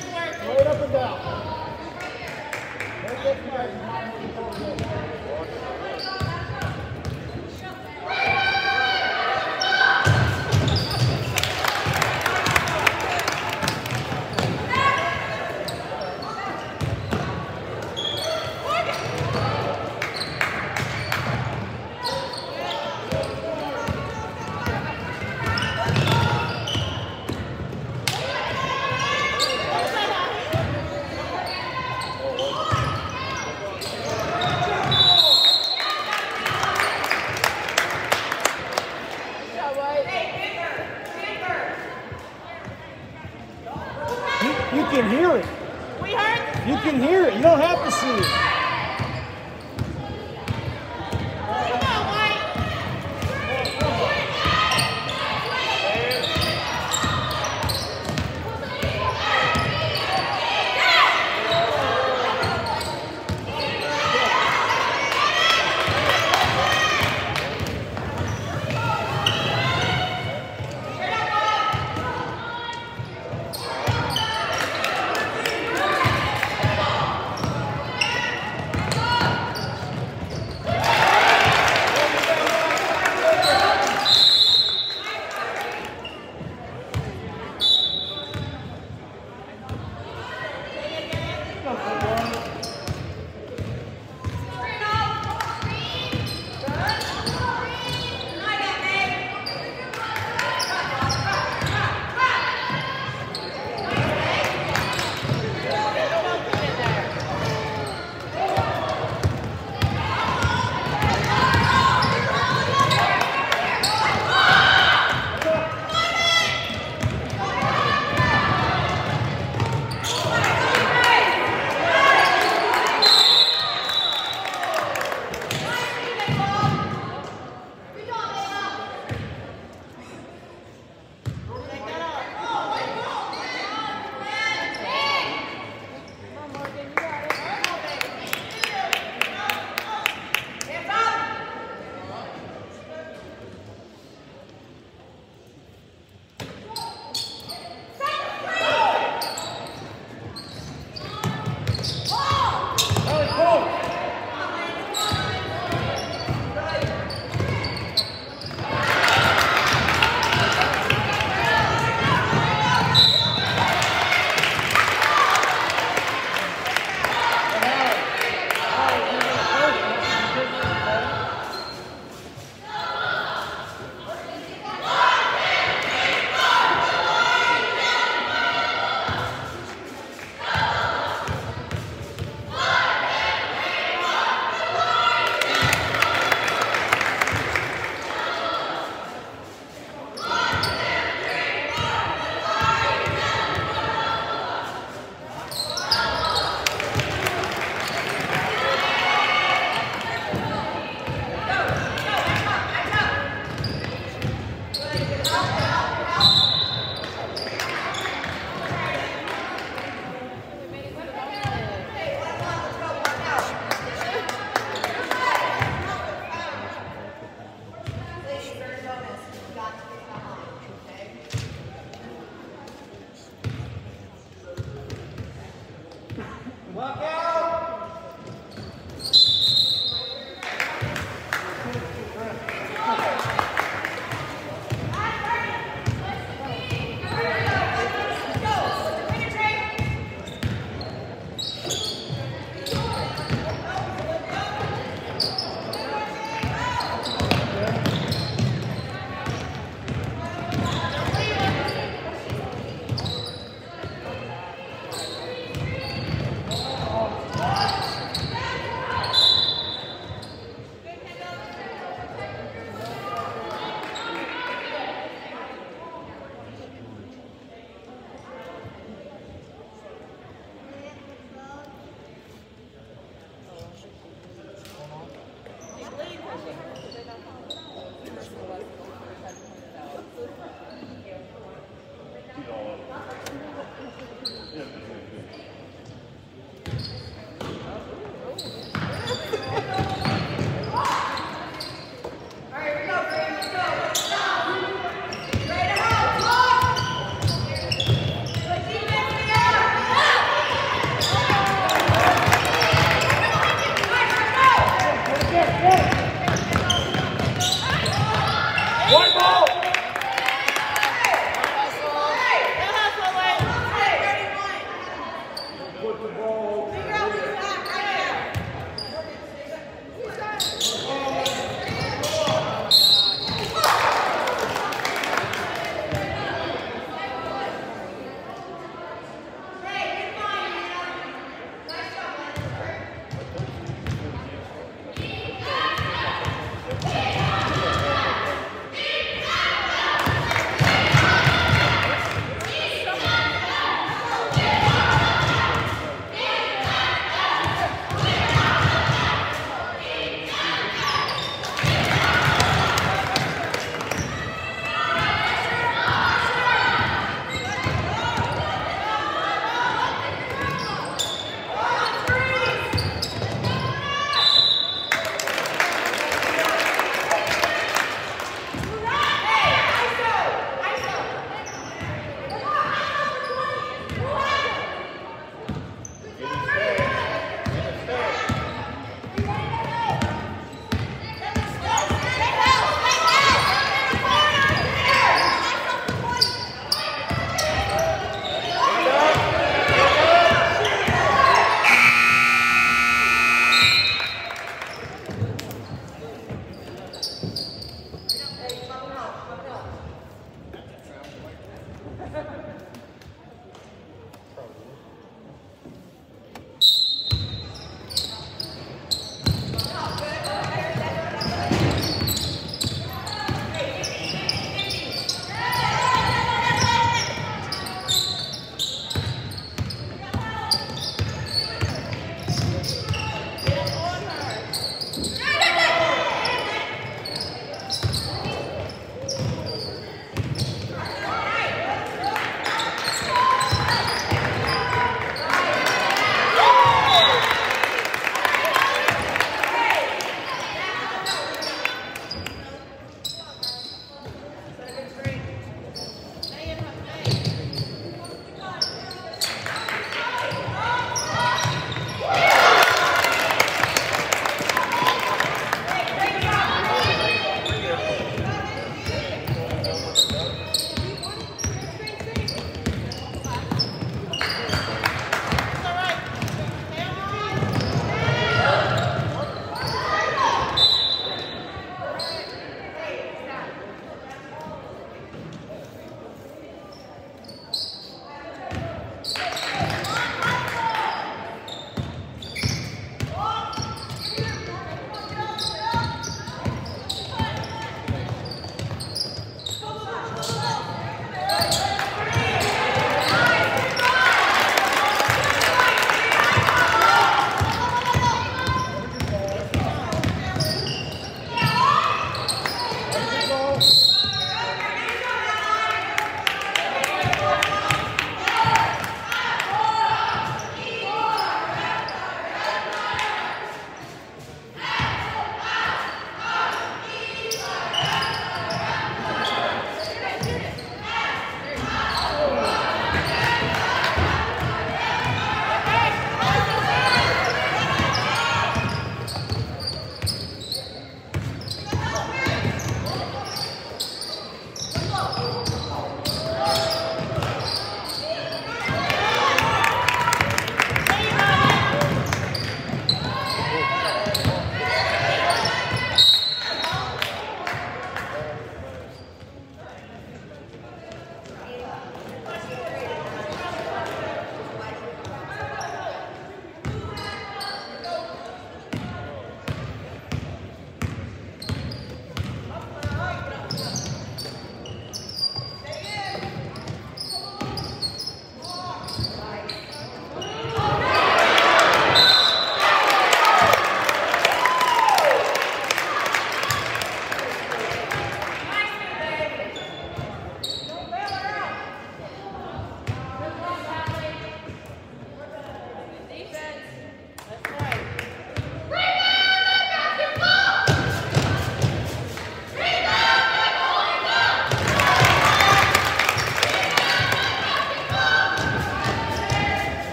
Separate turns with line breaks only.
Straight up and down.